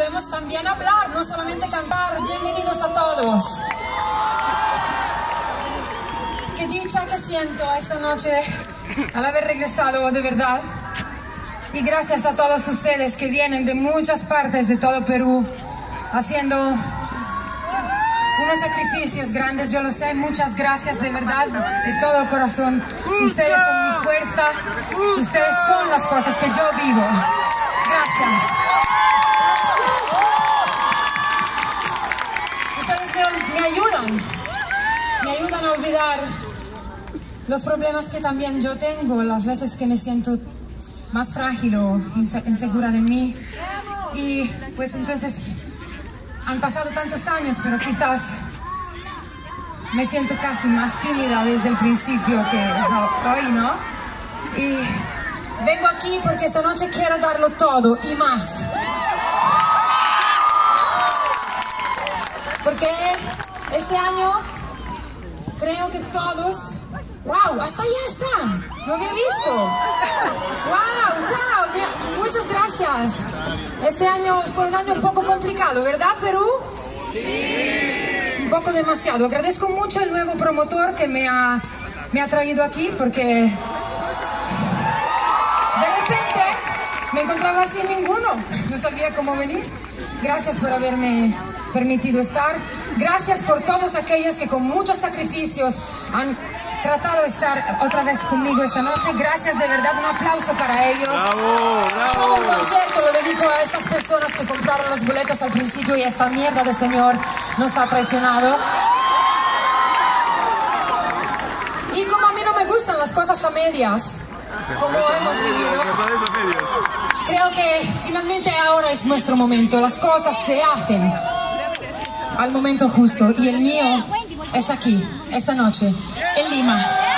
podemos también hablar, no solamente cantar. Bienvenidos a todos. Qué dicha que siento esta noche al haber regresado de verdad. Y gracias a todos ustedes que vienen de muchas partes de todo Perú haciendo unos sacrificios grandes, yo lo sé. Muchas gracias de verdad, de todo corazón. Ustedes son mi fuerza, ustedes son las cosas que yo vivo. Gracias. Olvidar los problemas que también yo tengo, las veces que me siento más frágil o inse- insegura de mí. Y pues entonces han pasado tantos años, pero quizás me siento casi más tímida desde el principio que ho- hoy, ¿no? Y vengo aquí porque esta noche quiero darlo todo y más. Porque este año creo que todos... ¡Wow! ¡Hasta allá están! ¡No había visto! ¡Wow! ¡Chao! Muchas gracias. Este año fue un año un poco complicado, ¿verdad, Perú? Un poco demasiado. Agradezco mucho el nuevo promotor que me ha, me ha traído aquí porque de repente me encontraba sin ninguno. No sabía cómo venir. Gracias por haberme permitido estar. Gracias por todos aquellos que con muchos sacrificios han tratado de estar otra vez conmigo esta noche. Gracias de verdad. Un aplauso para ellos. Bravo, Todo el bravo. concierto lo dedico a estas personas que compraron los boletos al principio y esta mierda de señor nos ha traicionado. Y como a mí no me gustan las cosas a medias, como hemos vivido, creo que finalmente ahora es nuestro momento. Las cosas se hacen al momento justo y el mío es aquí, esta noche, en Lima.